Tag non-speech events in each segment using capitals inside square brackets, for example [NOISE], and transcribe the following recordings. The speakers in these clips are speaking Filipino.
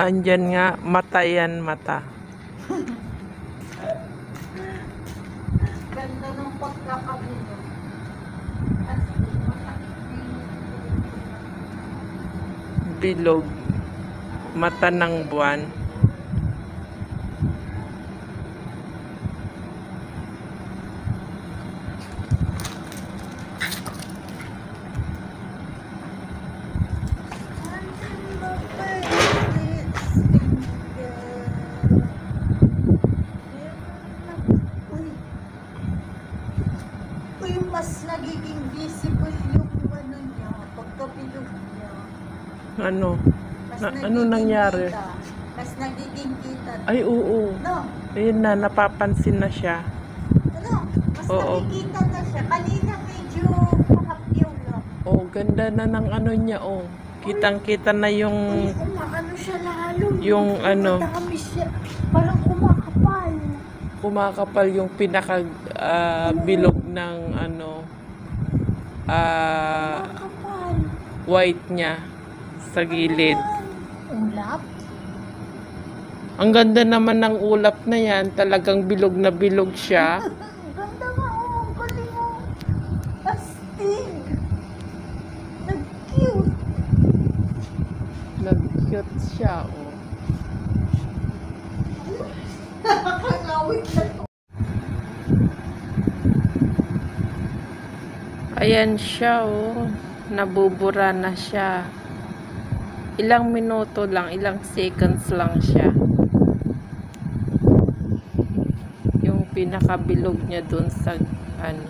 Andyan nga, mata yan, mata. Ganda ng pagkakabilo. Bilog. Mata ng buwan. Uy, mas nagiging visible yung ano niya, pagkabilog niya. Ano? Mas Na- ano nangyari? Kita. Mas nagiging kita. Ay, oo. No, Ayun na, napapansin na siya. ano, mas Oo. nakikita na siya. Kanina medyo mahapyaw lang. Oh, ganda na ng ano niya, oh. Kitang-kita na yung Uy, umakano siya lalo. yung ano. Siya. Parang kumakapal. kumakapal yung pinaka ah, bilog ng ano Kumakapal. white niya sa gilid. Ulap? Ang ganda naman ng ulap na yan. Talagang bilog na bilog siya. [LAUGHS] Ganda nga, oh. Ang galing, oh. Astig. Nag-cute. Nag-cute siya, oh. [LAUGHS] Nakakangawit na to. Ayan siya, oh. Nabubura na siya. Ilang minuto lang, ilang seconds lang siya. Yung pinakabilog niya dun sa ano,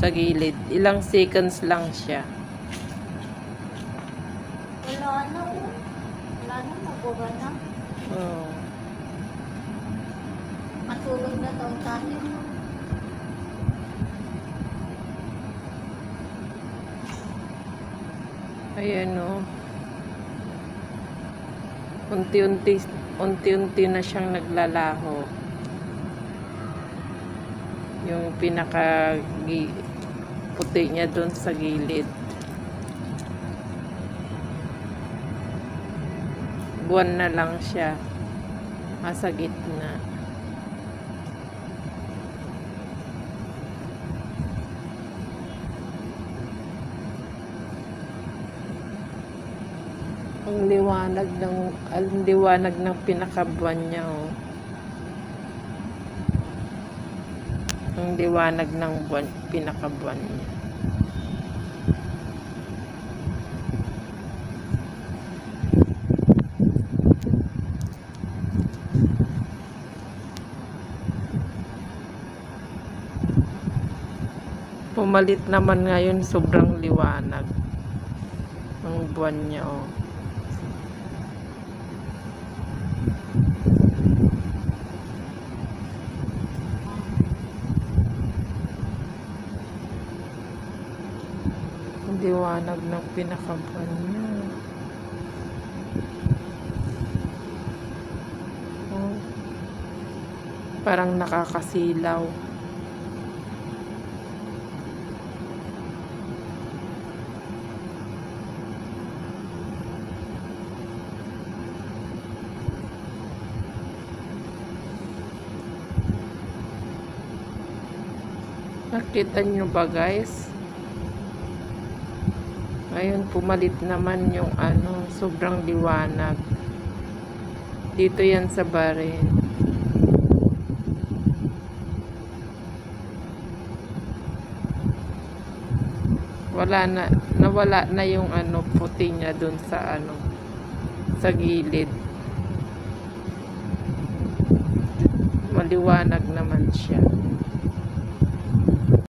sa gilid. Ilang seconds lang siya. Wala na, oh. Wala na, nabura na. Oh. Matulog na daw tayo. Ayan o. Unti-unti, unti-unti na siyang naglalaho. Yung pinaka puti niya doon sa gilid. Buwan na lang siya. Nasa gitna. Ang liwanag ng ang liwanag ng pinakabuan niya oh. Ang liwanag ng buwan, pinakabuan niya. Pumalit naman ngayon sobrang liwanag. Ang buwan niya oh. Ang liwanag ng pinakabuan niya. Oh. Parang nakakasilaw. Nakita nyo ba guys? Ngayon pumalit naman yung ano, sobrang liwanag. Dito yan sa barin. Wala na, nawala na yung ano, puti niya dun sa ano, sa gilid. Maliwanag naman siya.